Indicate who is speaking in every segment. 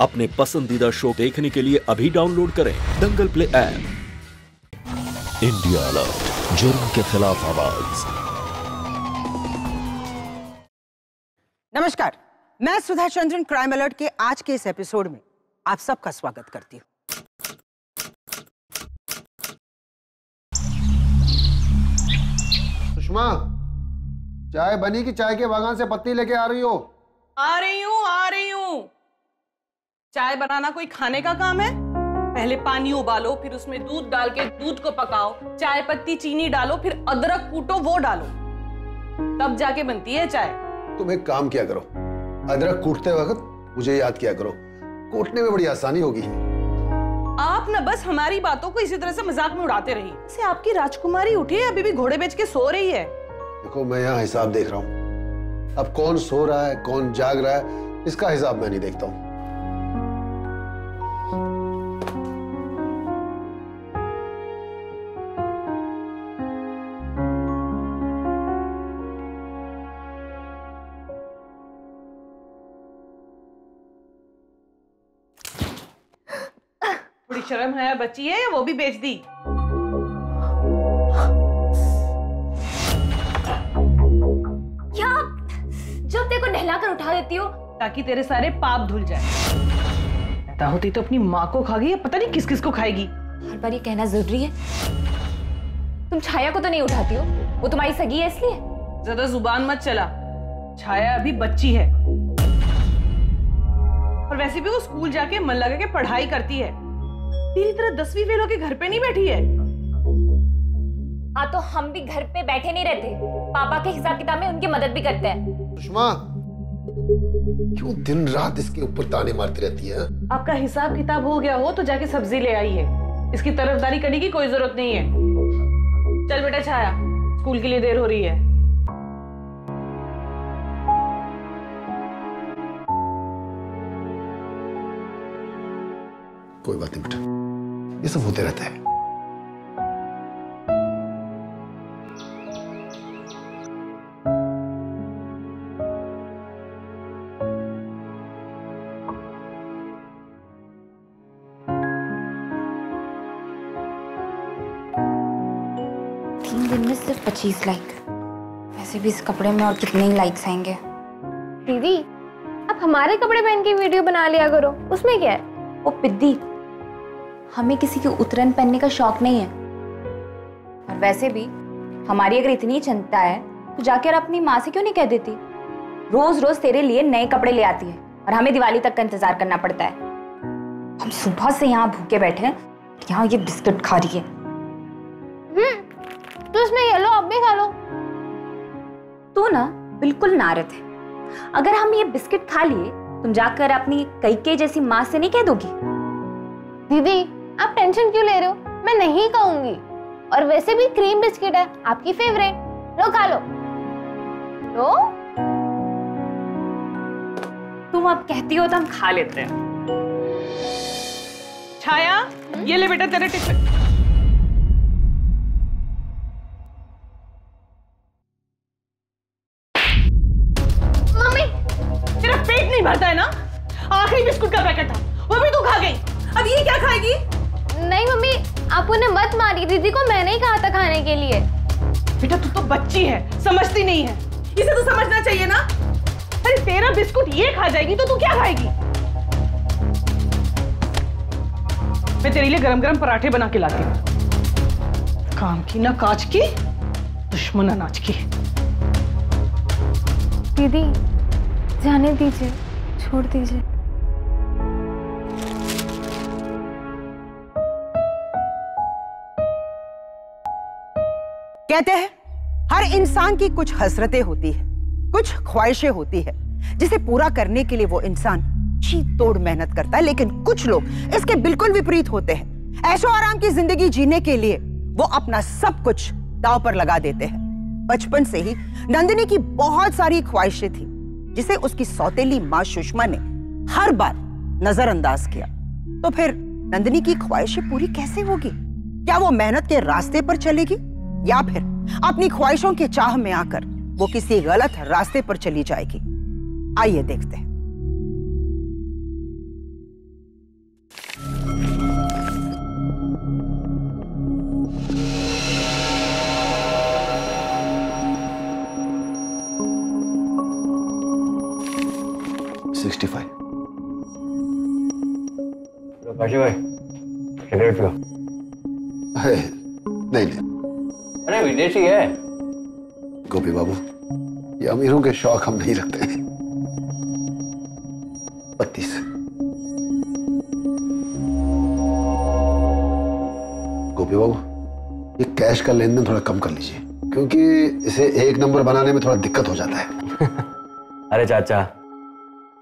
Speaker 1: अपने पसंदीदा शो देखने के लिए अभी डाउनलोड करें Dangal play app. India alert जुर्म के खिलाफ आवाज़।
Speaker 2: नमस्कार मैं सुधा चंद्रन क्राइम अलर्ट के आज के इस एपिसोड में आप सबका स्वागत करती हूँ।
Speaker 3: सुषमा चाय बनी कि चाय के बागान से पत्ती लेके आ रही हो?
Speaker 4: आ रही हूँ आ रही हूँ। चाय बनाना कोई खाने का काम है? पहले पानी उबालो फिर उसमें दूध डाल के दूध को पकाओ चाय पत्ती चीनी डालो फिर अदरक कूटो वो डालो। तब जाके बनती है चाय।
Speaker 3: तुम एक काम किया करो। अदरक कूटते वक्त मुझे याद किया करो। कूटने में बड़ी आसानी होगी।
Speaker 4: आप न बस हमारी बातों को इसी तरह से मज़ाक में उड़ाते रहिए। से आपकी राजकुमारी उठी है अभी भी घोड़े बेच के सो रही है।
Speaker 3: देखो मैं यहाँ हिसाब देख रहा हूँ। अब कौन सो रहा है कौन जाग रहा है इसका हिसाब मैं नहीं देखता हूँ।
Speaker 4: शर्म है बच्ची है या वो भी बेच दी।
Speaker 5: क्या? जब देखो नहला कर उठा देती हो।
Speaker 4: ताकि तेरे सारे पाप धुल जाए। होती तो अपनी माँ को खागी या पता नहीं किस किस को खाएगी।
Speaker 5: हर बार ये कहना ज़रूरी है। तुम छाया को तो नहीं उठाती हो? वो तुम्हारी सगी है इसलिए?
Speaker 4: ज़्यादा ज़ुबान मत चला। छाया अभी बच्ची है। और वैसे भी वो स्कूल जाके मन लगा के पढ़ाई करती है। तेरी तरह दसवीं फेल होके घर पे नहीं बैठी है?
Speaker 5: हाँ तो हम भी घर पे बैठे नहीं रहते। पापा के हिसाब किताब में उनकी मदद भी करते हैं।
Speaker 3: सुषमा क्यों दिन रात इसके ऊपर ताने मारती रहती है?
Speaker 4: आपका हिसाब किताब हो गया हो तो जाके सब्ज़ी ले आई है इसकी तरफदारी करने की कोई ज़रूरत नहीं है। चल बेटा छाया स्कूल के लिए देर हो रही है।
Speaker 3: कोई बात नहीं बेटा। ये सब होते रहता है।
Speaker 5: तीन दिन में सिर्फ़ पच्चीस लाइक वैसे भी इस कपड़े में और कितने ही लाइक्स आएँगे?
Speaker 6: दीदी आप हमारे कपड़े पहन के वीडियो बना लिया करो। उसमें क्या है?
Speaker 5: ओ पिद्दी हमें किसी के उतरन पहनने का शौक नहीं है। और वैसे भी हमारी अगर इतनी चिंता है तो जाकर अपनी माँ से क्यों नहीं कह देती? रोज रोज तेरे लिए नए कपड़े ले आती है और हमें दिवाली तक का इंतज़ार करना पड़ता है। हम सुबह से यहाँ भूखे बैठे हैं यहाँ ये बिस्किट खा रही है।
Speaker 6: तो उसमें ये लो अब भी खा लो।
Speaker 5: तू ना बिल्कुल नारद है। अगर हम ये बिस्किट खा लिए तुम जाकर अपनी कई के जैसी माँ से नहीं कह दोगी?
Speaker 6: दीदी आप टेंशन क्यों ले रहे हो? मैं नहीं कहूँगी और वैसे भी क्रीम बिस्किट है आपकी फेवरेट लो खा लो। लो?
Speaker 5: तुम अब कहती हो तो हम खा लेते हैं।
Speaker 4: छाया ये ले बेटा तेरे टिफ़िन
Speaker 6: आप उन्हें मत मारिए दीदी को मैंने ही कहा था खाने के लिए।
Speaker 4: बेटा तू तो बच्ची है समझती नहीं है। इसे तो समझना चाहिए ना। अरे तेरा बिस्कुट ये खा जाएगी तो तू क्या खाएगी? मैं तेरे लिए गरम गरम पराठे बना के लाती हूँ। काम की ना काज की दुश्मन अनाज की।
Speaker 6: दीदी जाने दीजिए छोड़ दीजिए।
Speaker 2: कहते हैं, हर इंसान की कुछ हसरतें होती है, कुछ ख्वाहिशें होती है, जिसे पूरा करने के लिए वो इंसान जी तोड़ मेहनत करता है, लेकिन कुछ लोग इसके बिल्कुल विपरीत होते हैं। ऐशो आराम की ज़िंदगी जीने के लिए वो अपना सब कुछ दाव पर लगा देते हैं। बचपन से ही नंदिनी की बहुत सारी ख्वाहिशें थी, जिसे उसकी सौतेली माँ सुषमा ने हर बार नजरअंदाज किया। तो फिर नंदिनी की ख्वाहिशें पूरी कैसे होगी? क्या वो मेहनत के रास्ते पर चलेगी? या फिर अपनी ख्वाहिशों की चाह में आकर वो किसी गलत रास्ते पर चली जाएगी। आइए देखते हैं।
Speaker 7: Sixty five.
Speaker 3: भाई नहीं नहीं।
Speaker 7: अरे विदेशी है।
Speaker 3: गोपी बाबू ये अमीरों के शौक हम नहीं रखते। हैं बत्तीस। गोपी बाबू ये कैश का लेन देन थोड़ा कम कर लीजिए क्योंकि इसे एक नंबर बनाने में थोड़ा दिक्कत हो जाता है।
Speaker 7: अरे चाचा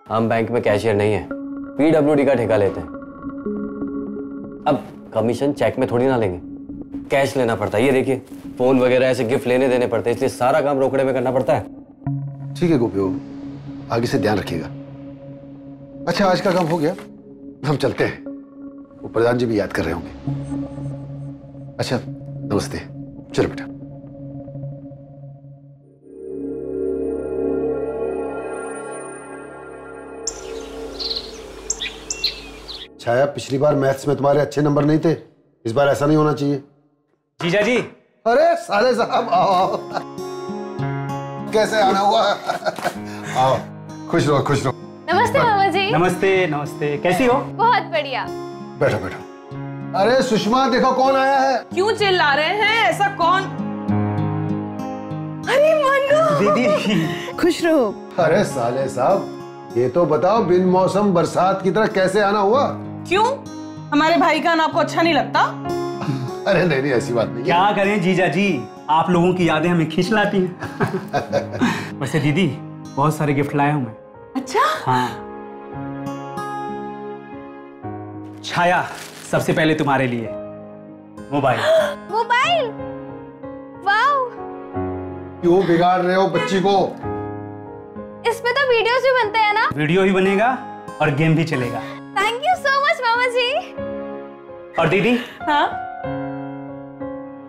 Speaker 7: हम बैंक में कैशियर नहीं है पीडब्ल्यूडी का ठेका लेते हैं। अब कमीशन चेक में थोड़ी ना लेंगे कैश लेना पड़ता है ये देखिए। फ़ोन वगैरह ऐसे गिफ्ट लेने देने पड़ते हैं इसलिए सारा काम रोकड़े में करना पड़ता है।
Speaker 3: ठीक है गोपी आगे से ध्यान रखिएगा। अच्छा आज का काम हो गया। हम चलते हैं। वो प्रधान जी भी याद कर रहे होंगे। अच्छा नमस्ते। चलो बेटा। छाया पिछली बार मैथ्स में तुम्हारे अच्छे नंबर नहीं थे। इस बार ऐसा नहीं होना चाहिए।
Speaker 8: जीजा जी
Speaker 3: अरे साले साहब आओ कैसे आना हुआ? आओ खुश रहो खुश रहो।
Speaker 6: नमस्ते मामा जी।
Speaker 8: नमस्ते नमस्ते। कैसी हो?
Speaker 6: बहुत बढ़िया।
Speaker 3: बैठो बैठो। अरे सुषमा देखो कौन आया है।
Speaker 4: क्यों चिल्ला रहे हैं? ऐसा कौन? अरे मनु।
Speaker 8: दीदी।
Speaker 2: खुश रहो।
Speaker 3: अरे साले साहब ये तो बताओ बिन मौसम बरसात की तरह कैसे आना हुआ?
Speaker 4: क्यों? हमारे भाई का नाम आपको अच्छा नहीं लगता?
Speaker 3: अरे नहीं नहीं ऐसी बात नहीं
Speaker 8: क्या करें जीजा जी? आप लोगों की यादें हमें खींच लाती हैं। वैसे दीदी बहुत सारे गिफ्ट लाया हूँ मैं।
Speaker 4: अच्छा?
Speaker 8: हाँ। छाया सबसे पहले तुम्हारे लिए। मोबाइल।
Speaker 6: मोबाइल? वाओ।
Speaker 3: क्यों बिगाड़ रहे हो बच्ची को?
Speaker 6: इसमें तो वीडियोस भी बनते हैं ना?
Speaker 8: वीडियो भी बनेगा और गेम भी चलेगा।
Speaker 6: थैंक यू सो मच मामा जी।
Speaker 8: और दीदी?
Speaker 4: हाँ?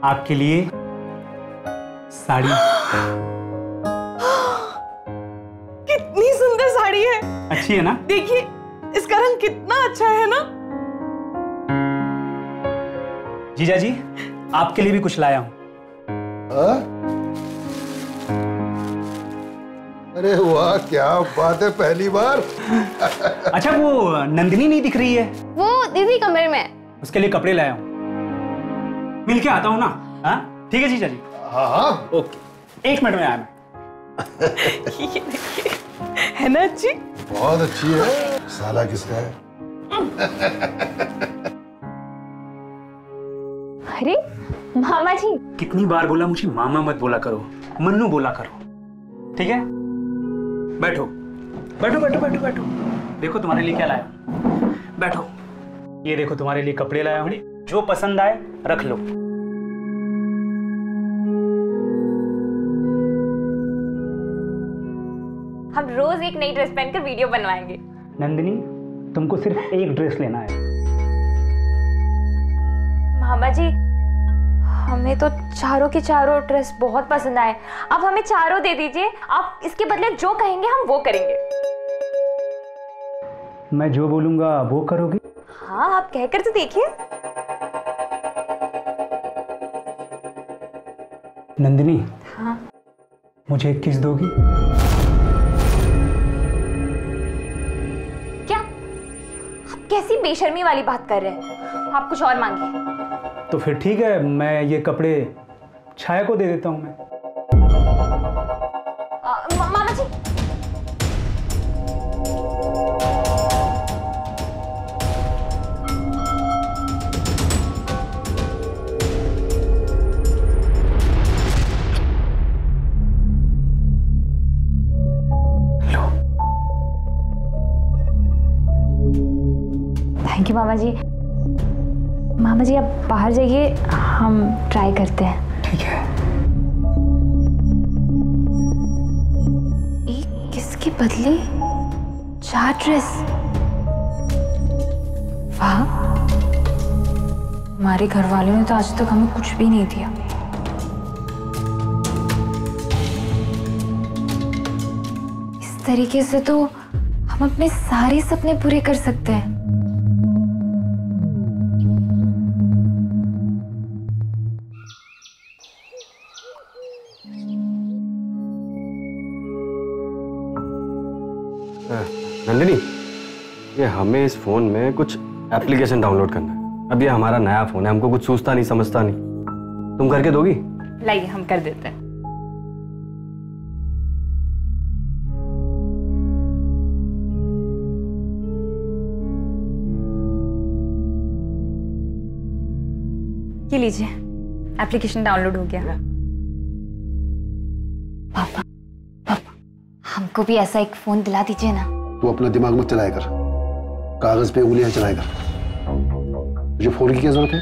Speaker 8: आपके लिए साड़ी।
Speaker 4: कितनी सुंदर साड़ी है।
Speaker 8: अच्छी है ना?
Speaker 4: देखिए इसका रंग कितना अच्छा है ना।
Speaker 8: जीजा जी आपके लिए भी कुछ लाया हूँ?
Speaker 3: अरे वाह क्या बात है पहली बार।
Speaker 8: अच्छा वो नंदिनी नहीं दिख रही है?
Speaker 6: वो दीदी कमरे में।
Speaker 8: उसके लिए कपड़े लाया हूँ। मिल के आता हूँ ना हाँ? ठीक है जीजा जी
Speaker 3: हाँ हाँ।
Speaker 8: ओके। एक मिनट में आया मैं।
Speaker 4: है ना अच्छी?
Speaker 3: बहुत अच्छी है। साला किसका है?
Speaker 6: अरे मामा जी
Speaker 8: कितनी बार बोला मुझे मामा मत बोला करो मन्नू बोला करो। ठीक है? बैठो। बैठो बैठो बैठो बैठो। देखो तुम्हारे लिए क्या लाया। बैठो। ये देखो तुम्हारे लिए कपड़े लाया हूँ। जो पसंद आए रख लो।
Speaker 5: हम रोज एक नई ड्रेस पहनकर वीडियो बनवाएँगे।
Speaker 8: नंदिनी तुमको सिर्फ़ एक ड्रेस लेना है।
Speaker 5: मामा जी हमें तो चारों के चारों ड्रेस बहुत पसंद आए। अब हमें चारों दे दीजिए आप इसके बदले जो कहेंगे हम वो करेंगे।
Speaker 8: मैं जो बोलूँगा वो करोगी?
Speaker 5: हाँ आप कहकर तो देखिए।
Speaker 8: नंदिनी
Speaker 5: हाँ।
Speaker 8: मुझे एक किस दोगी?
Speaker 5: क्या? आप कैसी बेशर्मी वाली बात कर रहे हैं? आप कुछ और मांगे
Speaker 8: तो फिर ठीक है मैं ये कपड़े छाया को दे देता हूँ मैं।
Speaker 5: मामा जी। मामा जी आप बाहर जाइए हम ट्राई करते हैं।
Speaker 8: ठीक है।
Speaker 5: एक किसके बदले? चार ड्रेस वाह। हमारे घर वालों ने तो आज तक हमें कुछ भी नहीं दिया। इस तरीके से तो हम अपने सारे सपने पूरे कर सकते हैं।
Speaker 7: हमें इस फ़ोन में कुछ एप्लीकेशन डाउनलोड करना है। अब ये हमारा नया फ़ोन है हमको कुछ सूझता नहीं समझता नहीं। तुम करके दोगी?
Speaker 5: लाइए हम कर देते हैं। ये लीजिए एप्लीकेशन डाउनलोड हो गया। पापा पापा हमको भी ऐसा एक फ़ोन दिला दीजिए ना।
Speaker 3: तू अपना दिमाग मत चलाया कर। कागज़ पे उंगलियाँ चलाएगा। मुझे फ़ोन की क्या ज़रूरत है?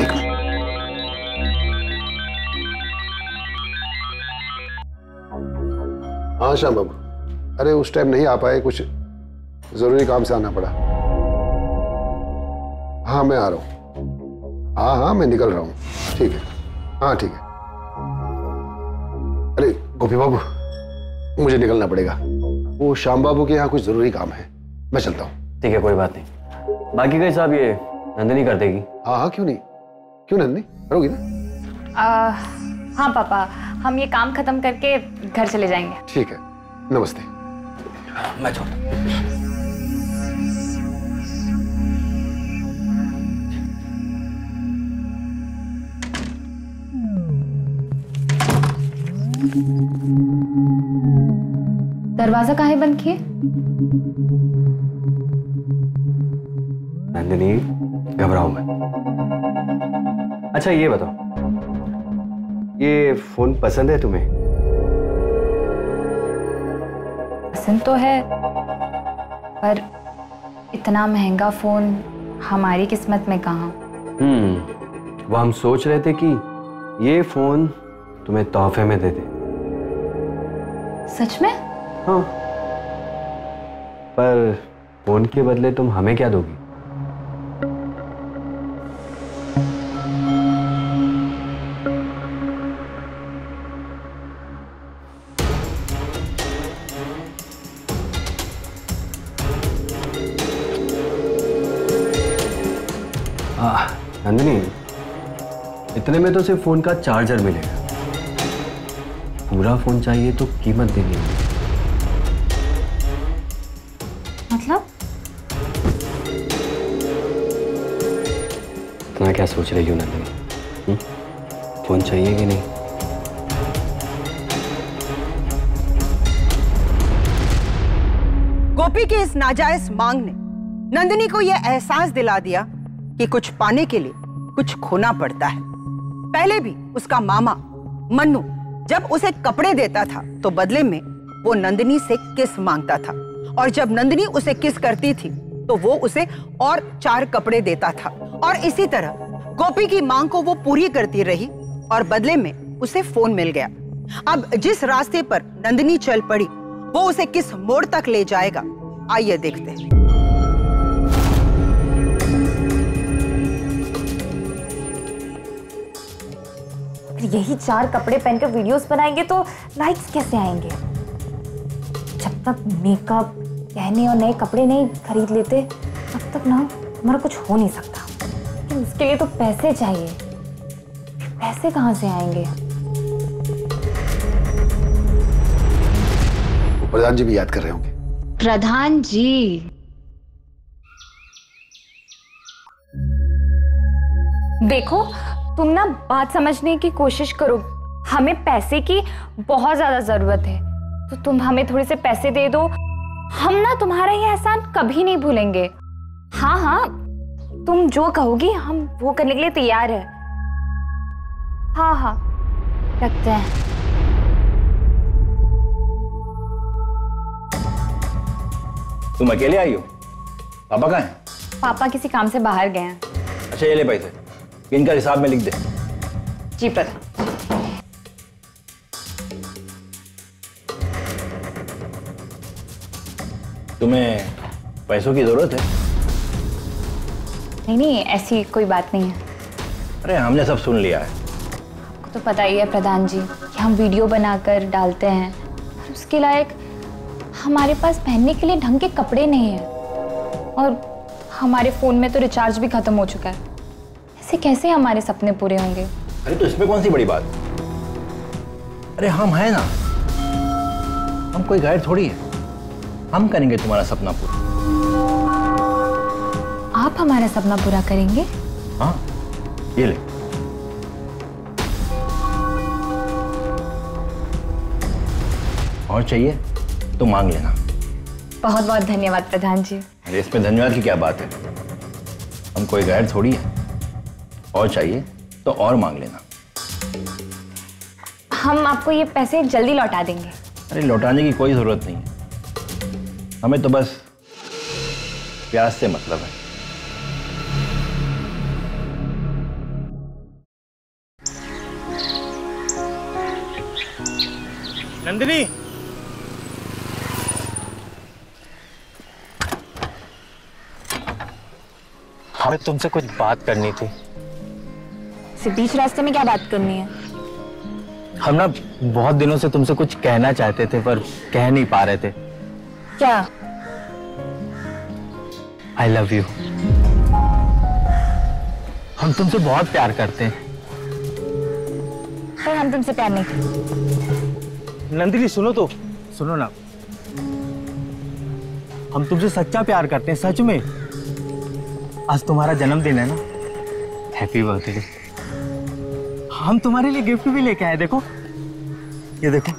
Speaker 3: एक मिनट। हाँ श्याम बाबू। अरे, उस टाइम नहीं आ पाए, कुछ ज़रूरी काम से आना पड़ा। हाँ मैं आ रहा हूँ। हाँ हाँ मैं निकल रहा हूँ। ठीक है। हाँ ठीक है। अरे, गोपी बाबू, मुझे निकलना पड़ेगा। वो श्याम बाबू के यहाँ कुछ ज़रूरी काम है। मैं चलता हूँ।
Speaker 7: ठीक है कोई बात नहीं। बाकी का हिसाब ये नंदनी कर देगी।
Speaker 3: हाँ हाँ क्यों नहीं? क्यों नंदनी? करोगी ना?
Speaker 5: आ, हाँ पापा हम ये काम खत्म करके घर चले जाएँगे।
Speaker 3: ठीक है नमस्ते।
Speaker 7: मैं छोड़
Speaker 5: दरवाज़ा काहे बंद किए?
Speaker 7: नंदिनी घबराओ मैं अच्छा ये बताओ। ये फ़ोन पसंद है तुम्हें?
Speaker 5: पसंद तो है पर इतना महँगा फ़ोन हमारी किस्मत में कहा?
Speaker 7: हम्म वो हम सोच रहे थे कि ये फ़ोन तुम्हें तोहफे में दे दे।
Speaker 5: सच में?
Speaker 7: हाँ। पर फ़ोन के बदले तुम हमें क्या दोगी? नंदिनी, इतने में तो सिर्फ़ फ़ोन का चार्जर मिलेगा। पूरा फ़ोन चाहिए तो कीमत देनी होगी। क्या सोच रही हो नंदिनी? हम्म? फ़ोन चाहिए कि नहीं?
Speaker 2: गोपी के इस नाजायज मांग ने नंदिनी को यह एहसास दिला दिया कि कुछ पाने के लिए कुछ खोना पड़ता है। पहले भी उसका मामा, मन्नू, जब उसे कपड़े देता था तो बदले में वो नंदिनी से किस माँगता था। और जब नंदिनी उसे किस करती थी तो वो उसे और चार कपड़े देता था। और इसी तरह गोपी की मांग को वो पूरी करती रही और बदले में उसे फ़ोन मिल गया। अब जिस रास्ते पर नंदिनी चल पड़ी, वो उसे किस मोड़ तक ले जाएगा? आइए देखते हैं।
Speaker 5: यही चार कपड़े पहनकर वीडियोस बनाएँगे तो लाइक्स कैसे आएँगे? जब तक मेकअप गहने और नए कपड़े नहीं खरीद लेते, तब तक ना हमारा कुछ हो नहीं सकता। लेकिन उसके लिए तो पैसे चाहिए। पैसे कहाँ से आएँगे?
Speaker 3: प्रधान जी भी याद कर रहे होंगे।
Speaker 5: प्रधान जी। देखो तुम ना बात समझने की कोशिश करो। हमें पैसे की बहुत ज़्यादा ज़रूरत है। तो तुम हमें थोड़े से पैसे दे दो। हम ना तुम्हारा ये एहसान कभी नहीं भूलेंगे। हाँ हाँ तुम जो कहोगी हम वो करने के लिए तैयार है। हाँ हाँ। रखते हैं।
Speaker 9: तुम अकेले आई हो? पापा कहाँ हैं?
Speaker 5: पापा किसी काम से बाहर गए हैं।
Speaker 9: अच्छा ये ले पैसे इनका हिसाब में लिख दे।
Speaker 5: जी प्रधान
Speaker 9: तुम्हें पैसों की ज़रूरत है?
Speaker 5: नहीं नहीं ऐसी कोई बात नहीं है।
Speaker 9: अरे हमने सब सुन लिया है।
Speaker 5: आपको तो पता ही है प्रधान जी कि हम वीडियो बनाकर डालते हैं। और उसके लायक हमारे पास पहनने के लिए ढंग के कपड़े नहीं हैं। और हमारे फ़ोन में तो रिचार्ज भी ख़त्म हो चुका है। ऐसे कैसे हमारे सपने पूरे होंगे?
Speaker 9: अरे तो इसमें कौन सी बड़ी बात? अरे हम हैं ना। हम कोई गाइड थोड़ी है। हम करेंगे तुम्हारा सपना पूरा।
Speaker 5: आप हमारा सपना पूरा करेंगे?
Speaker 9: हाँ ये ले। और चाहिए तो मांग लेना।
Speaker 5: बहुत बहुत धन्यवाद प्रधान जी।
Speaker 9: अरे इसमें धन्यवाद की क्या बात है? हम कोई गैर थोड़ी है। और चाहिए तो और मांग लेना।
Speaker 5: हम आपको ये पैसे जल्दी लौटा देंगे।
Speaker 9: अरे लौटाने की कोई ज़रूरत नहीं। है हमें तो बस प्याज से मतलब है।
Speaker 10: नंदिनी हमें तुमसे कुछ बात करनी थी।
Speaker 5: बीच रास्ते में क्या बात करनी है?
Speaker 10: हम ना बहुत दिनों से तुमसे कुछ कहना चाहते थे पर कह नहीं पा रहे थे।
Speaker 5: क्या?
Speaker 10: आई लव यू हम तुमसे बहुत प्यार करते हैं।
Speaker 5: पर हम तुमसे प्यार नहीं करते।
Speaker 10: नंदिनी सुनो तो। सुनो ना। हम तुमसे सच्चा प्यार करते हैं सच में। आज तुम्हारा जन्मदिन है ना? हैप्पी बर्थडे हम तुम्हारे लिए गिफ्ट भी लेके आए देखो। ये देखो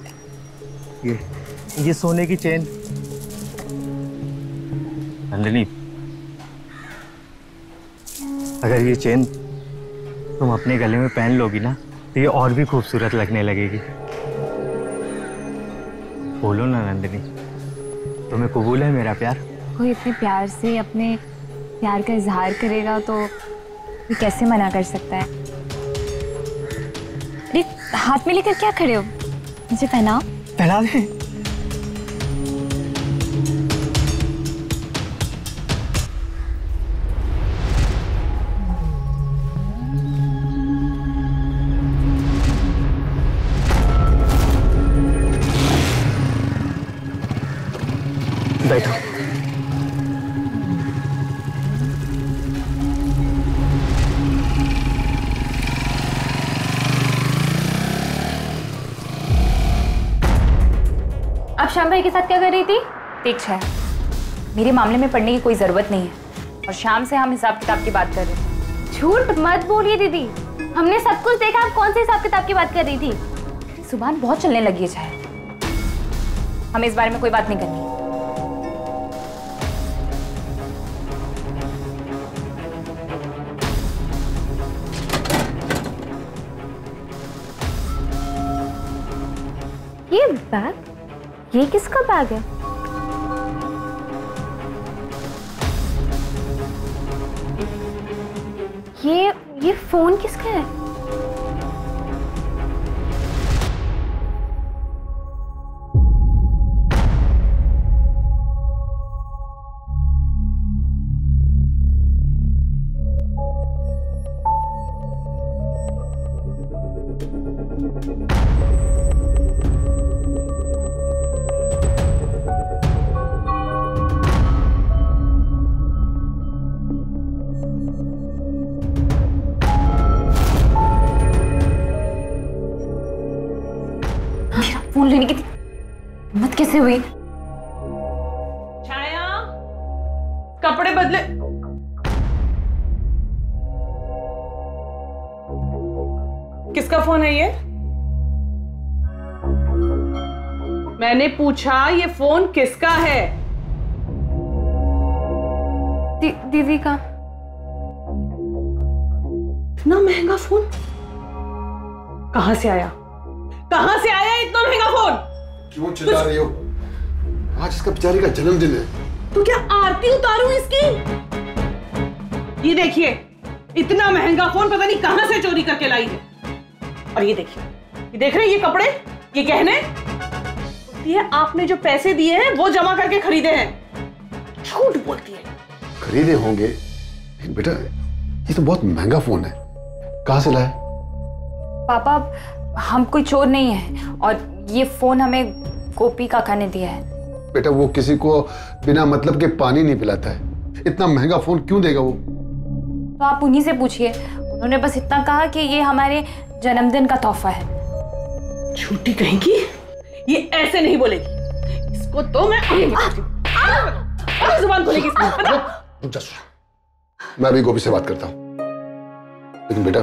Speaker 10: ये ये सोने की चेन। नंदिनी अगर ये चेन तुम अपने गले में पहन लोगी ना तो ये और भी खूबसूरत लगने लगेगी। बोलो ना नंदिनी। तुम्हें कबूल है मेरा प्यार?
Speaker 5: कोई इतने प्यार से अपने प्यार का इजहार करेगा तो कैसे मना कर सकता है? अरे हाथ में लेकर क्या खड़े हो? मुझे पहनाओ।
Speaker 10: पहना दे?
Speaker 5: श्याम भाई के साथ क्या कर रही थी? दीक्षा मेरे मामले में पढ़ने की कोई ज़रूरत नहीं है। और शाम से हम हिसाब किताब की बात कर रहे थे
Speaker 6: झूठ मत बोलिए दीदी। हमने सब कुछ देखा आप कौन से हिसाब किताब की बात कर रही थी?
Speaker 5: ज़ुबान बहुत चलने लगी है शायद हमें इस बारे में कोई बात नहीं करनी।
Speaker 6: ये बैग ये किसका बैग है? ये ये फ़ोन किसका है?
Speaker 4: किसका फ़ोन है ये? मैंने पूछा ये फ़ोन किसका है?
Speaker 6: दी, दीदी का।
Speaker 4: इतना महँगा फ़ोन? कहाँ से आया? कहाँ से आया इतना महँगा फ़ोन?
Speaker 3: क्यों चिल्ला रही हो? आज इसका बेचारी का जन्मदिन है।
Speaker 4: तो क्या आरती उतारू इसकी? ये देखिए इतना महँगा फ़ोन पता नहीं कहाँ से चोरी करके लाई है। और ये देखिए ये देख रहे हैं ये कपड़े ये गहने? ये आपने जो पैसे दिए हैं वो जमा करके खरीदे हैं। झूठ बोलती है।
Speaker 3: खरीदे होंगे लेकिन बेटा ये तो बहुत महँगा फ़ोन है। कहाँ से लाया?
Speaker 5: पापा हम कोई चोर नहीं है और ये फ़ोन हमें गोपी काका ने दिया है।
Speaker 3: बेटा वो किसी को बिना मतलब के पानी नहीं पिलाता है। इतना महँगा फ़ोन क्यों देगा वो?
Speaker 5: तो आप उन्हीं से पूछिए। उन्होंने बस इतना कहा कि ये हमारे जन्मदिन का तोहफा है।
Speaker 4: झूठी कहेंगी ये ऐसे नहीं बोलेगी। इसको तो मैं ज़ुबान खोलेगी।
Speaker 3: मैं अभी गोभी से बात करता हूँ। लेकिन बेटा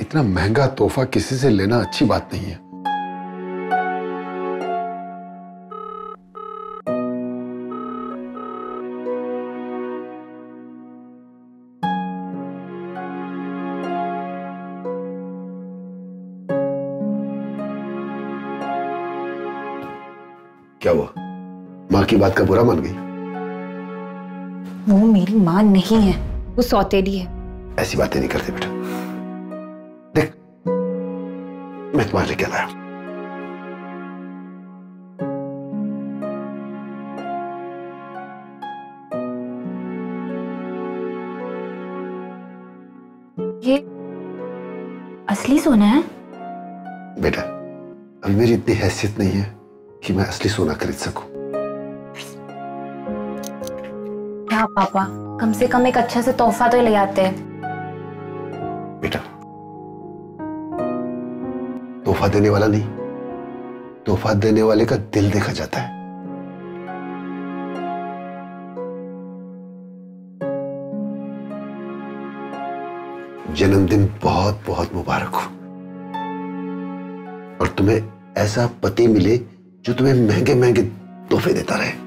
Speaker 3: इतना महँगा तोहफा किसी से लेना अच्छी बात नहीं है। क्या हुआ? माँ की बात का बुरा मान गई?
Speaker 5: वो मेरी माँ नहीं है वो सौतेली है।
Speaker 3: ऐसी बातें नहीं करते बेटा। देख मैं तुम्हारे लिए क्या लाया
Speaker 5: ये असली सोना है?
Speaker 3: बेटा अभी मेरी इतनी हैसियत नहीं है। कि मैं असली सोना खरीद सकूँ
Speaker 5: क्या पापा कम से कम एक अच्छा से तोहफा तो ले आते हैं
Speaker 3: बेटा तोहफा देने वाला नहीं तोहफा देने वाले का दिल देखा जाता है जन्मदिन बहुत बहुत मुबारक हो और तुम्हें ऐसा पति मिले जो तुम्हें महँगे महँगे तोहफे देता रहे।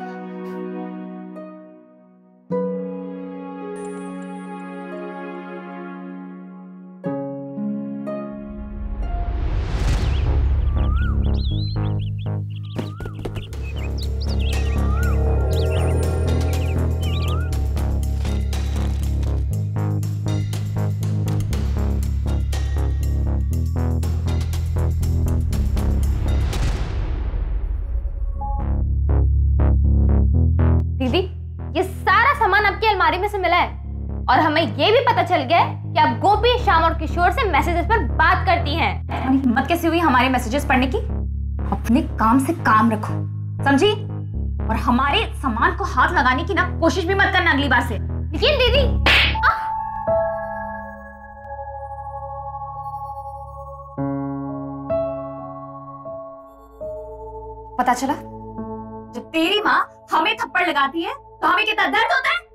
Speaker 6: हमें ये भी पता चल गया कि आप गोपी श्याम और किशोर से मैसेजेस पर बात करती हैं।
Speaker 5: हिम्मत कैसे हुई हमारे मैसेजेस पढ़ने की? अपने काम से काम रखो समझी? और हमारे सामान को हाथ लगाने की ना कोशिश भी मत करना अगली बार से।
Speaker 6: लेकिन दीदी
Speaker 5: पता चला? जब तेरी माँ हमें थप्पड़ लगाती है तो हमें कितना दर्द होता है?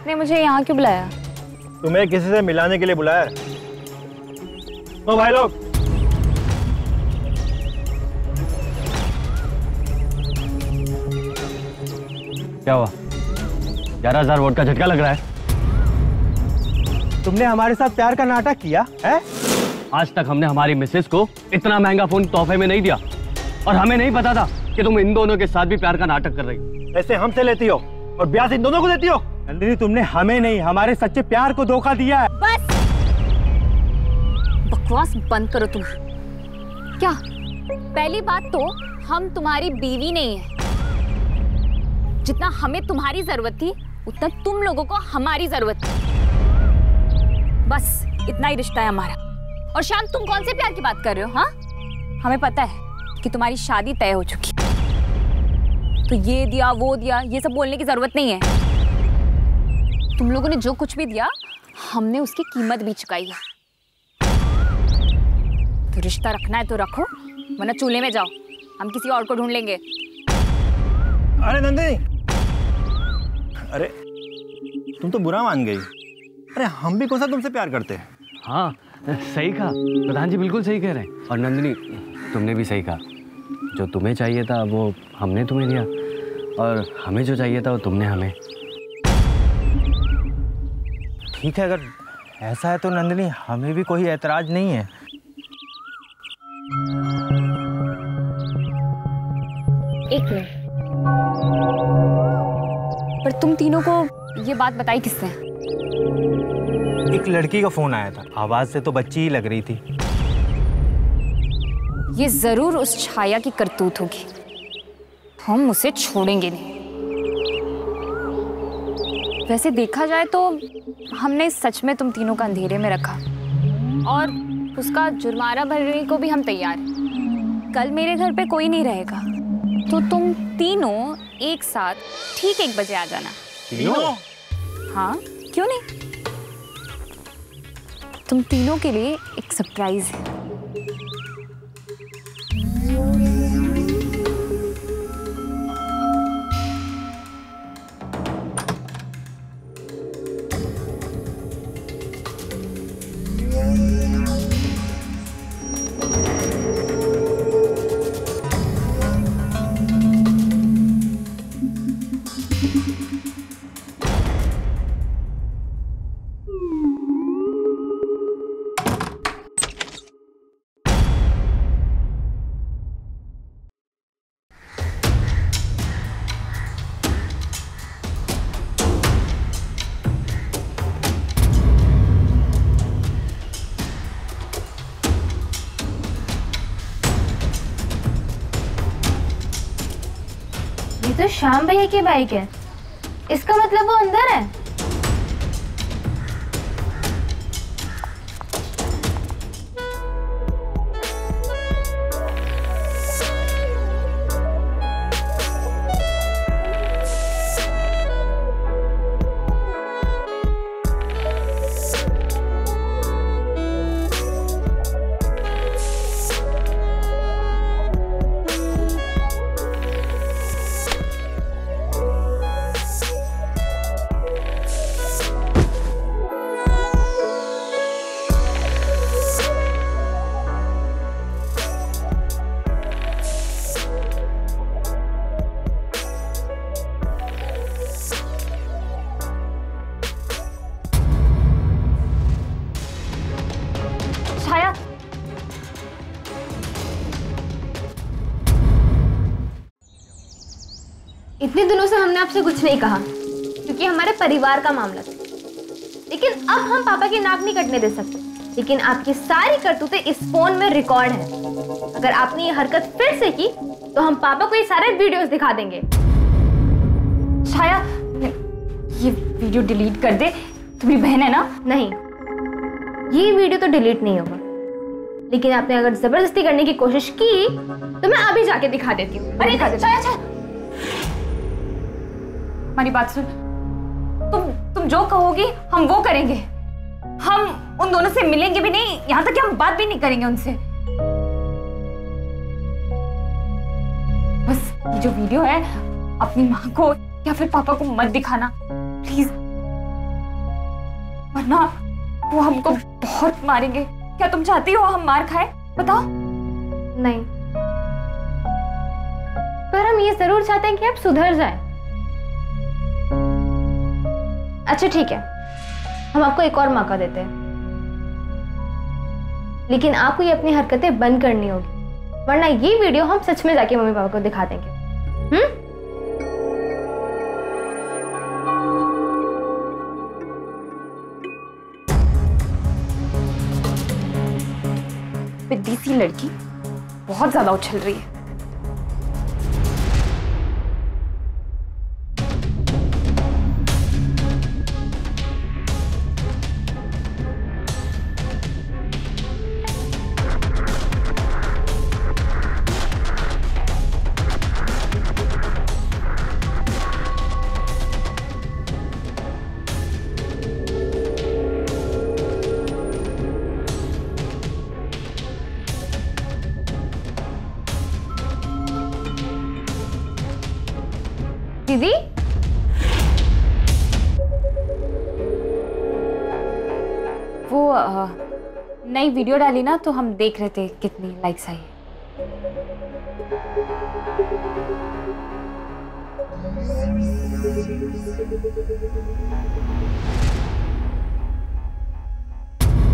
Speaker 5: आपने मुझे यहाँ क्यों बुलाया?
Speaker 10: तुम्हें किसी से मिलाने के लिए बुलाया ओ भाई लोग!
Speaker 7: क्या हुआ? ग्यारह हज़ार वोट का झटका लग रहा है।
Speaker 10: तुमने हमारे साथ प्यार का नाटक किया है?
Speaker 7: आज तक हमने हमारी मिसेस को इतना महँगा फ़ोन तोहफे में नहीं दिया। और हमें नहीं पता था कि तुम इन दोनों के साथ भी प्यार का नाटक कर रही हो।
Speaker 10: ऐसे हमसे लेती हो और ब्याह इन दोनों को देती हो? नंदिनी, तुमने हमें नहीं, हमारे सच्चे प्यार को धोखा दिया है।
Speaker 5: बस। बकवास बंद करो तुम। क्या? पहली बात तो हम तुम्हारी बीवी नहीं है। जितना हमें तुम्हारी ज़रूरत थी, उतना तुम लोगों को हमारी ज़रूरत थी। बस, इतना ही रिश्ता है हमारा। और शाम, तुम कौन से प्यार की बात कर रहे हो हाँ? हमें पता है कि तुम्हारी शादी तय हो चुकी तो ये दिया, वो दिया, ये सब बोलने की ज़रूरत नहीं है। तुम लोगों ने जो कुछ भी दिया हमने उसकी कीमत भी चुकाई है। तो रिश्ता रखना है तो रखो वरना चूल्हे में जाओ। हम किसी और को ढूंढ लेंगे।
Speaker 10: अरे नंदिनी अरे तुम तो बुरा मान गई। अरे हम भी कौन सा तुमसे प्यार करते हैं?
Speaker 7: हाँ सही कहा। प्रधान जी बिल्कुल सही कह रहे हैं। और नंदिनी तुमने भी सही कहा। जो तुम्हें चाहिए था वो हमने तुम्हें दिया। और हमें जो चाहिए था वो तुमने हमें।
Speaker 10: ठीक है अगर ऐसा है तो नंदिनी हमें भी कोई ऐतराज नहीं है।
Speaker 5: एक मिनट। पर तुम तीनों को ये बात बताई किसने?
Speaker 10: एक लड़की का फ़ोन आया था। आवाज़ से तो बच्ची ही लग रही थी।
Speaker 5: ये ज़रूर उस छाया की करतूत होगी। हम उसे छोड़ेंगे नहीं। वैसे देखा जाए तो हमने सच में तुम तीनों का अंधेरे में रखा। और उसका जुर्माना भरने को भी हम तैयार हैं। कल मेरे घर पे कोई नहीं रहेगा। तो तुम तीनों एक साथ ठीक एक बजे आ जाना।
Speaker 10: तीनों?
Speaker 5: हाँ क्यों क्यों नहीं? तुम तीनों के लिए एक सरप्राइज़ है।
Speaker 6: श्याम भैया की बाइक है। इसका मतलब वो अंदर है? इतने दिनों से हमने आपसे कुछ नहीं कहा क्योंकि हमारे परिवार का मामला था। लेकिन अब हम पापा की नाक नहीं कटने दे सकते। लेकिन आपकी सारी करतूतें इस फ़ोन में रिकॉर्ड है। अगर आपने ये हरकत फिर से की तो हम पापा को ये सारे वीडियोस दिखा देंगे।
Speaker 5: छाया ये वीडियो डिलीट कर दे। तुम्हारी बहन है ना?
Speaker 6: नहीं ये वीडियो तो डिलीट नहीं होगा। लेकिन आपने अगर ज़बरदस्ती करने की कोशिश की तो मैं अभी जाके दिखा देती हूँ।
Speaker 5: अरे
Speaker 6: दिखा देती
Speaker 5: छाया छाया। हमारी बात सुन। तुम तुम जो कहोगी, हम वो करेंगे। हम उन दोनों से मिलेंगे भी नहीं, यहाँ तक कि हम बात भी नहीं करेंगे उनसे। बस, ये जो वीडियो है, अपनी माँ को या फिर पापा को मत दिखाना प्लीज़ वरना वो हमको बहुत मारेंगे। क्या तुम चाहती हो हम मार खाए? बताओ।
Speaker 6: नहीं। पर हम ये ज़रूर चाहते हैं कि आप सुधर जाएँ। अच्छा ठीक है। हम आपको एक और मौका देते हैं। लेकिन आपको ये अपनी हरकतें बंद करनी होगी, वरना ये वीडियो हम सच में जाके मम्मी पापा को दिखा देंगे। हम्म?
Speaker 5: सी लड़की बहुत ज़्यादा उछल रही है। नई वीडियो डाली ना तो हम देख रहे थे कितनी लाइक्स आई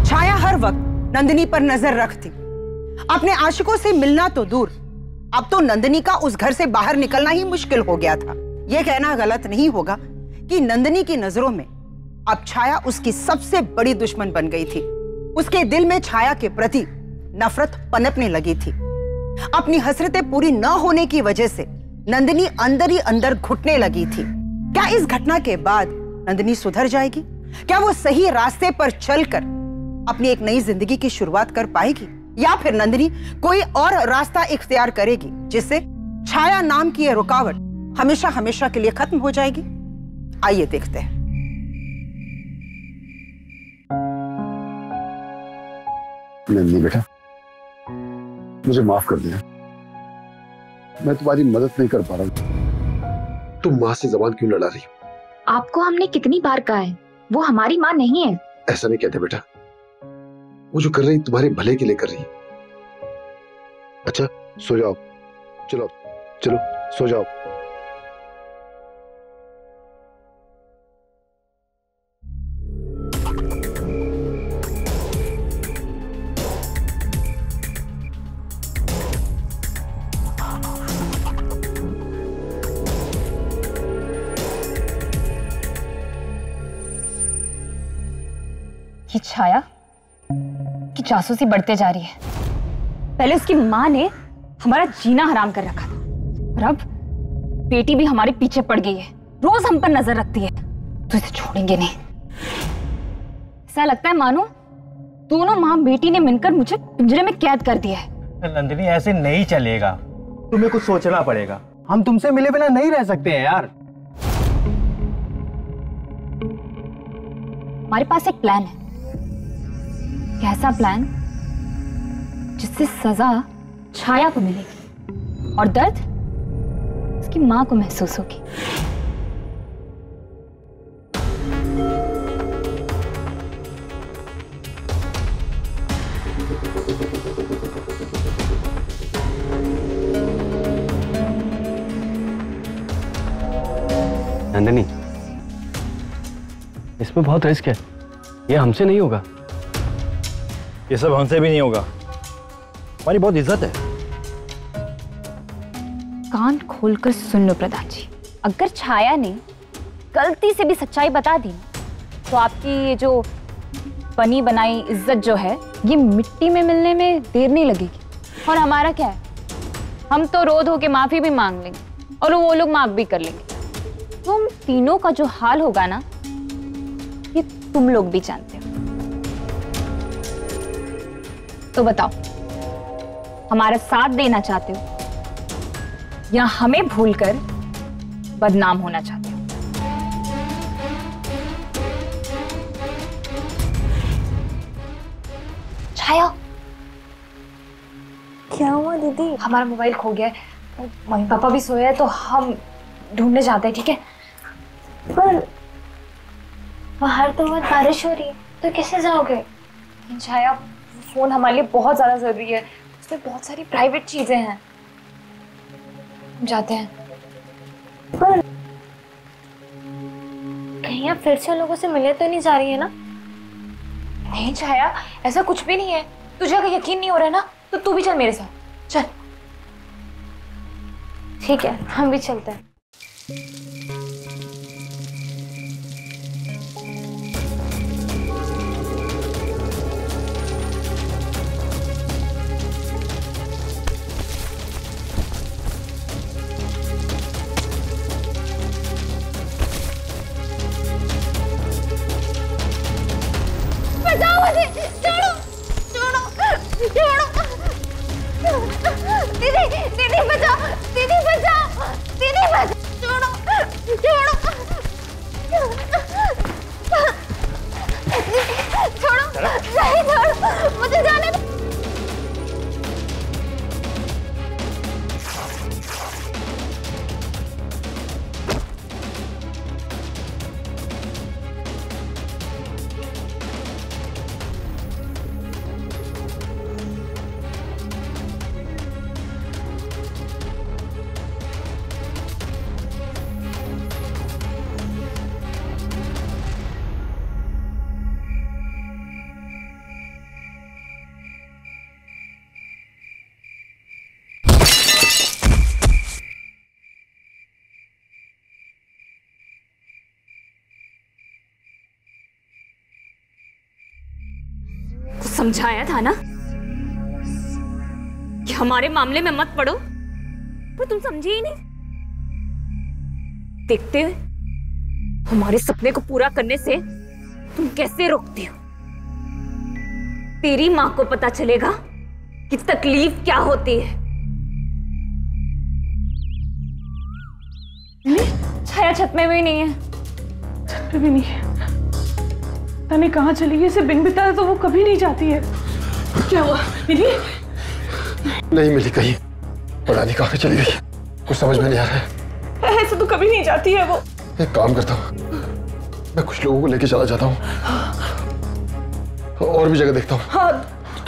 Speaker 2: छाया हर वक्त नंदिनी पर नज़र रखती। अपने आशिकों से मिलना तो दूर। अब तो नंदिनी का उस घर से बाहर निकलना ही मुश्किल हो गया था। यह कहना गलत नहीं होगा कि नंदिनी की नज़रों में अब छाया उसकी सबसे बड़ी दुश्मन बन गई थी। उसके दिल में छाया के प्रति नफरत पनपने लगी थी। अपनी हसरतें पूरी न होने की वजह से नंदिनी अंदर ही अंदर घुटने लगी थी। क्या इस घटना के बाद नंदिनी सुधर जाएगी? क्या वो सही रास्ते पर चलकर अपनी एक नई ज़िंदगी की शुरुआत कर पाएगी? या फिर नंदिनी कोई और रास्ता इख्तियार करेगी जिससे छाया नाम की यह रुकावट हमेशा हमेशा के लिए खत्म हो जाएगी? आइए देखते हैं।
Speaker 3: नंदी बेटा। मुझे माफ़ कर देना मैं तुम्हारी मदद नहीं कर पा रहा हूँ। तुम माँ से जबान क्यों लड़ा रही हो?
Speaker 5: आपको हमने कितनी बार कहा है? वो हमारी माँ नहीं है।
Speaker 3: ऐसा नहीं कहते बेटा। वो जो कर रही तुम्हारे भले के लिए कर रही है। अच्छा सो जाओ। चलो चलो सो जाओ।
Speaker 5: ये छाया की जासूसी बढ़ते जा रही है। पहले उसकी माँ ने हमारा जीना हराम कर रखा था। और अब बेटी भी हमारे पीछे पड़ गई है। रोज हम पर नज़र रखती है। तो इसे छोड़ेंगे नहीं। ऐसा लगता है मानो दोनों माँ बेटी ने मिलकर मुझे पिंजरे में कैद कर दिया है।
Speaker 10: नंदिनी ऐसे नहीं चलेगा। तुम्हें कुछ सोचना पड़ेगा। हम तुमसे मिले बिना नहीं रह सकते हैं यार।
Speaker 5: हमारे पास एक प्लान है। कैसा प्लान जिससे सजा छाया को मिलेगी और दर्द उसकी माँ को महसूस होगी।
Speaker 7: नंदिनी, इसमें बहुत रिस्क है। ये हमसे नहीं होगा।
Speaker 10: ये सब हमसे भी नहीं होगा। हमारी बहुत इज़्ज़त है।
Speaker 5: कान खोलकर सुन लो प्रधान जी अगर छाया ने गलती से भी सच्चाई बता दी तो आपकी ये जो बनी बनाई इज़्ज़त जो है, ये मिट्टी में मिलने में देर नहीं लगेगी। और हमारा क्या है? हम तो रोध धो के माफ़ी भी मांग लेंगे और वो लोग माफ़ भी कर लेंगे। तुम तीनों का जो हाल होगा ना, ये तुम लोग भी जानते तो बताओ हमारा साथ देना चाहते हो या हमें भूलकर बदनाम होना चाहते हो? छाया।
Speaker 6: क्या हुआ दीदी?
Speaker 5: हमारा मोबाइल खो गया है। मम्मी पापा भी सोए हैं तो हम ढूँढने जाते हैं ठीक है?
Speaker 6: पर बाहर तो बहुत बारिश हो रही है तो कैसे जाओगे?
Speaker 5: छाया फ़ोन हमारे लिए बहुत ज़्यादा ज़रूरी है। उसमें बहुत सारी प्राइवेट चीज़ें हैं। जाते हैं।
Speaker 6: पर कहीं आप फिर से लोगों से मिले तो नहीं जा रही है ना?
Speaker 5: नहीं छाया, ऐसा कुछ भी नहीं है। तुझे अगर यकीन नहीं हो रहा है ना तो तू भी चल मेरे साथ। चल।
Speaker 6: ठीक है, हम भी चलते हैं।
Speaker 5: छोड़ो नहीं छोड़ो समझाया था ना? कि हमारे मामले में मत पड़ो पर तुम समझे ही नहीं। देखते हुए हमारे सपने को पूरा करने से तुम कैसे रोकती हो? तेरी माँ को पता चलेगा कि तकलीफ़ क्या होती है। छाया छत में भी नहीं है।
Speaker 4: छत पे भी नहीं है। तने कहाँ चली गई? इसे बिन बिताए तो वो कभी नहीं जाती है। क्या हुआ? मिली?
Speaker 3: नहीं मिली कहीं। पता नहीं कहाँ चली गई? कुछ समझ में नहीं आ रहा है।
Speaker 4: ऐसे तो कभी नहीं जाती है वो।
Speaker 3: एक काम करता हूँ। मैं कुछ लोगों को लेके चला जाता हूँ। और भी जगह देखता हूँ।
Speaker 4: हाँ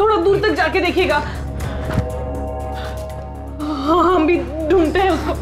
Speaker 4: थोड़ा दूर तक जाके देखिएगा। हाँ हम भी ढूंढते हैं उसको।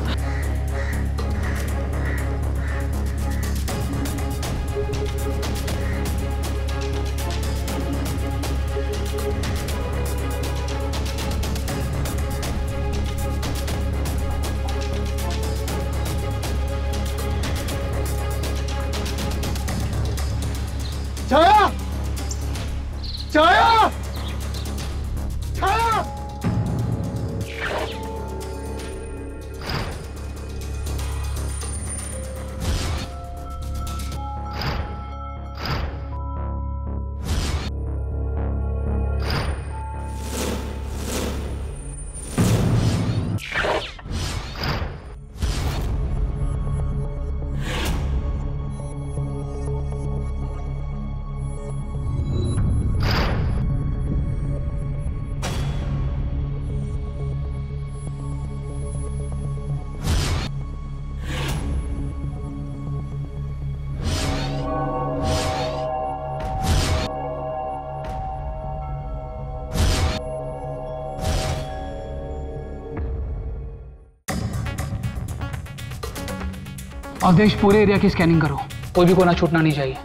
Speaker 11: अवधेश पूरे एरिया की स्कैनिंग करो। कोई भी कोना छूटना नहीं चाहिए।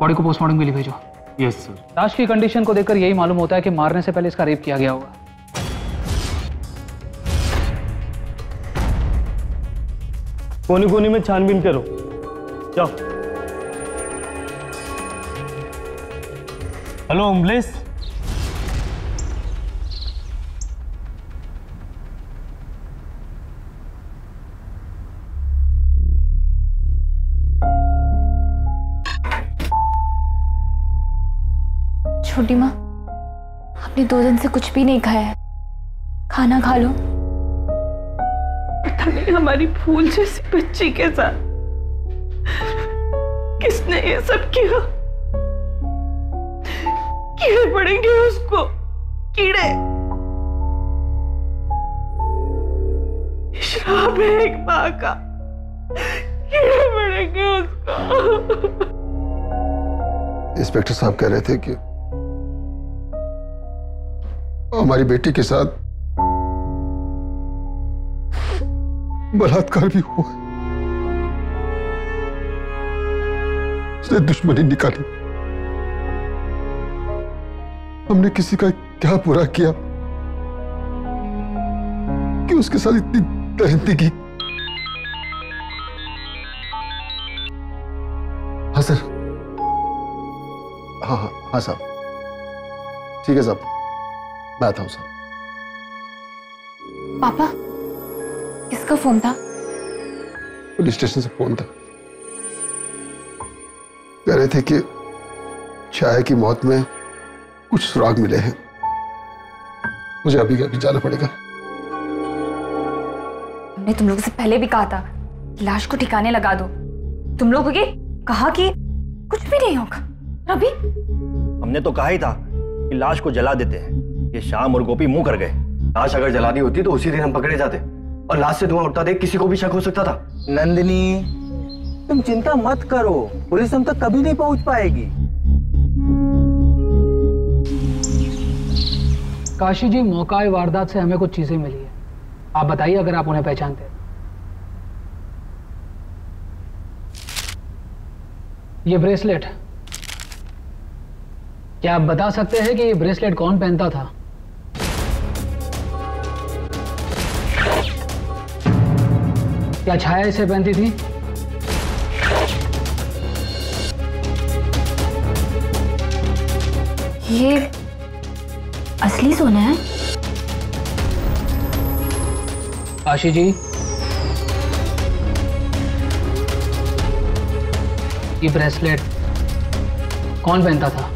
Speaker 11: बॉडी को पोस्टमार्टम के लिए भेजो।
Speaker 8: यस सर
Speaker 11: लाश की कंडीशन को देखकर यही मालूम होता है कि मारने से पहले इसका रेप किया गया होगा।
Speaker 8: कोनी कोनी में छानबीन करो। जाओ। हेलो उमलेश
Speaker 5: दो दिन से कुछ भी नहीं खाया है। खाना खा लो।
Speaker 4: पता नहीं हमारी फूल जैसी बच्ची के साथ किसने ये सब किया। कीड़े पड़ेंगे उसको। कीड़े। श्राप है एक माँ का। कीड़े पड़ेंगे उसको।
Speaker 3: इंस्पेक्टर साहब कह रहे थे कि हमारी बेटी के साथ बलात्कार भी हुआ। उसने दुश्मनी निकाली। हमने किसी का क्या बुरा किया? कि उसके साथ इतनी की? हाँ सर। हाँ हाँ हाँ साहब। ठीक है, साहब। मैं आता हूँ। सर
Speaker 5: पापा किसका फ़ोन था?
Speaker 3: पुलिस स्टेशन से फ़ोन था। कह रहे थे कि छाया की मौत में कुछ सुराग मिले हैं। मुझे अभी अभी जाना पड़ेगा।
Speaker 5: हमने तुम लोगों से पहले भी कहा था लाश को ठिकाने लगा दो। तुम लोगों के कहा कि कुछ भी नहीं होगा। अभी?
Speaker 10: हमने तो कहा ही था कि लाश को जला देते हैं। ये शाम और गोपी मुँह कर गए।
Speaker 7: लाश अगर जला दी होती तो उसी दिन हम पकड़े जाते। और लाश से धुआँ उठता देख किसी को भी शक हो सकता था।
Speaker 12: नंदिनी तुम चिंता मत करो। पुलिस हम तक कभी नहीं पहुँच पाएगी।
Speaker 11: काशी जी मौका वारदात से हमें कुछ चीज़ें मिली है। आप बताइए अगर आप उन्हें पहचानते हैं। ये ब्रेसलेट। क्या आप बता सकते हैं कि ये ब्रेसलेट कौन पहनता था? क्या छाया इसे पहनती थी?
Speaker 5: ये असली सोना है?
Speaker 11: काशी जी। ये ब्रेसलेट कौन पहनता था?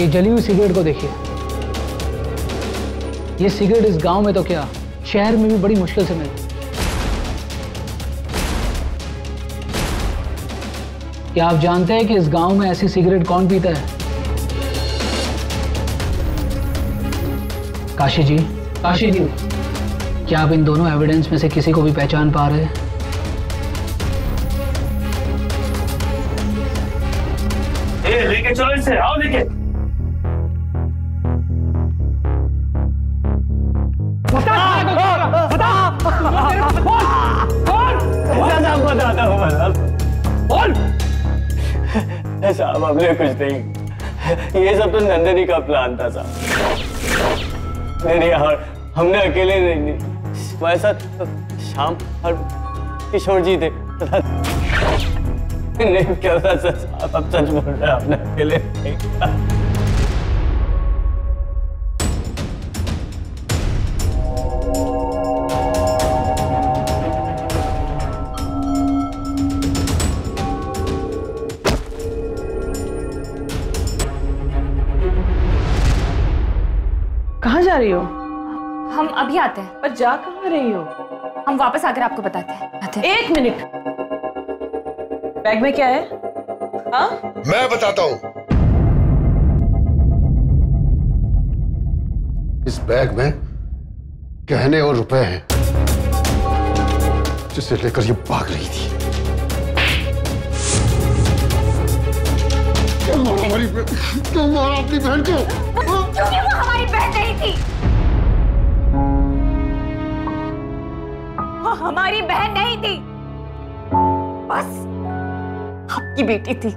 Speaker 11: ये जली हुई सिगरेट को देखिए। ये सिगरेट इस गाँव में तो क्या? शहर में भी बड़ी मुश्किल से मिलती क्या आप जानते हैं कि इस गाँव में ऐसी सिगरेट कौन पीता है? काशी जी। काशी जी। क्या आप इन दोनों एविडेंस में से किसी को भी पहचान पा रहे हैं?
Speaker 8: लेके चलो इसे आओ लेके।
Speaker 7: साहब हमने कुछ नहीं। ये सब तो नंदनी का प्लान था साहब। नहीं नहीं और हमने अकेले नहीं, नहीं। हमारे साथ शाम और किशोर जी थे। नहीं क्या था साहब अब सच बोल रहे हैं हमने अकेले नहीं।
Speaker 5: आते हैं।
Speaker 4: पर जा कहाँ रही हो?
Speaker 5: हम वापस आकर आपको बताते हैं। आते हैं।
Speaker 4: एक मिनट। बैग में क्या है? हाँ?
Speaker 13: मैं बताता हूँ।
Speaker 3: इस बैग में गहने और रुपए हैं जिसे लेकर ये भाग रही थी। क्या मारा हमारी बहन क्या मारा अपनी बहन को?
Speaker 5: क्योंकि वो हमारी बहन नहीं थी। वो हमारी बहन नहीं थी। बस आपकी बेटी थी।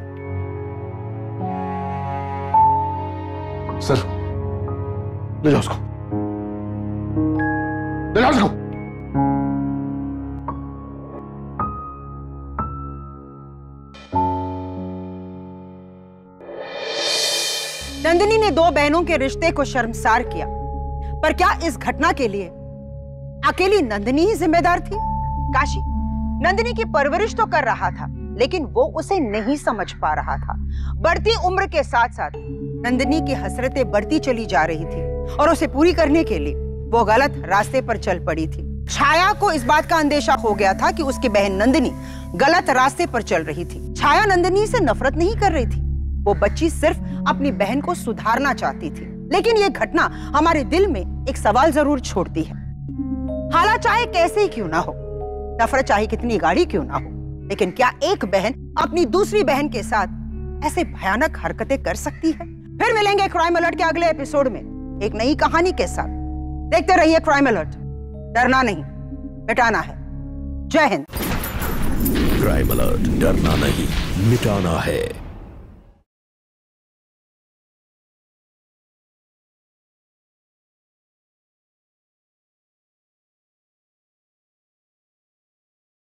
Speaker 3: सर ले जाओ उसको। ले जाओ उसको।
Speaker 2: नंदिनी ने दो बहनों के रिश्ते को शर्मसार किया। पर क्या इस घटना के लिए अकेली नंदनी ही जिम्मेदार थी? काशी, नंदनी की परवरिश तो कर रहा था, लेकिन वो उसे नहीं समझ पा रहा था। बढ़ती उम्र के साथ साथ नंदिनी की हसरतें बढ़ती चली जा रही थी और उसे पूरी करने के लिए वो गलत रास्ते पर चल पड़ी थी। छाया को इस बात का अंदेशा हो गया था कि उसकी बहन नंदिनी गलत रास्ते पर चल रही थी। छाया नंदनी से नफरत नहीं कर रही थी। वो बच्ची सिर्फ़ अपनी बहन को सुधारना चाहती थी। लेकिन ये घटना हमारे दिल में एक सवाल ज़रूर छोड़ती है। हालात चाहे कैसे ही क्यों ना हो? नफरत चाहे कितनी गाढ़ी क्यों ना हो? लेकिन क्या एक बहन अपनी दूसरी बहन के साथ ऐसे भयानक हरकतें कर सकती है? फिर मिलेंगे क्राइम अलर्ट के अगले एपिसोड में, एक नई कहानी के साथ। देखते रहिए क्राइम अलर्ट डरना नहीं, मिटाना है। जय हिंद।
Speaker 1: क्राइम अलर्ट डरना नहीं, मिटाना है।